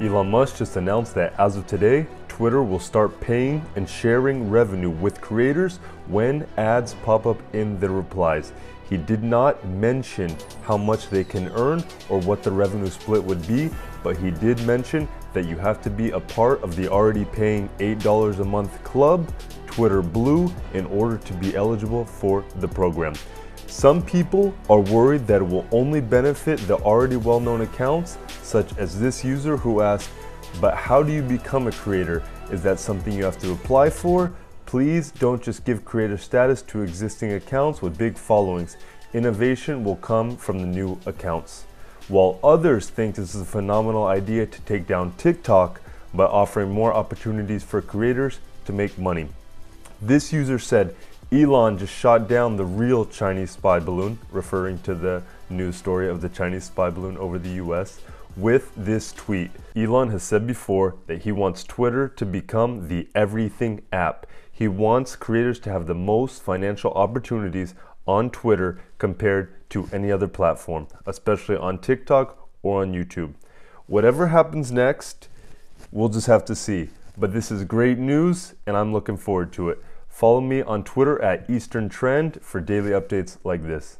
Elon Musk just announced that as of today, Twitter will start paying and sharing revenue with creators when ads pop up in their replies. He did not mention how much they can earn or what the revenue split would be, but he did mention that you have to be a part of the already paying $8 a month club, Twitter Blue, in order to be eligible for the program. Some people are worried that it will only benefit the already well-known accounts, such as this user who asked, but how do you become a creator? Is that something you have to apply for? Please don't just give creator status to existing accounts with big followings. Innovation will come from the new accounts. While others think this is a phenomenal idea to take down TikTok by offering more opportunities for creators to make money. This user said, Elon just shot down the real Chinese spy balloon, referring to the news story of the Chinese spy balloon over the US, with this tweet. Elon has said before that he wants Twitter to become the everything app. He wants creators to have the most financial opportunities on Twitter compared to any other platform, especially on TikTok or on YouTube. Whatever happens next, we'll just have to see. But this is great news, and I'm looking forward to it. Follow me on Twitter at Eastern Trend for daily updates like this.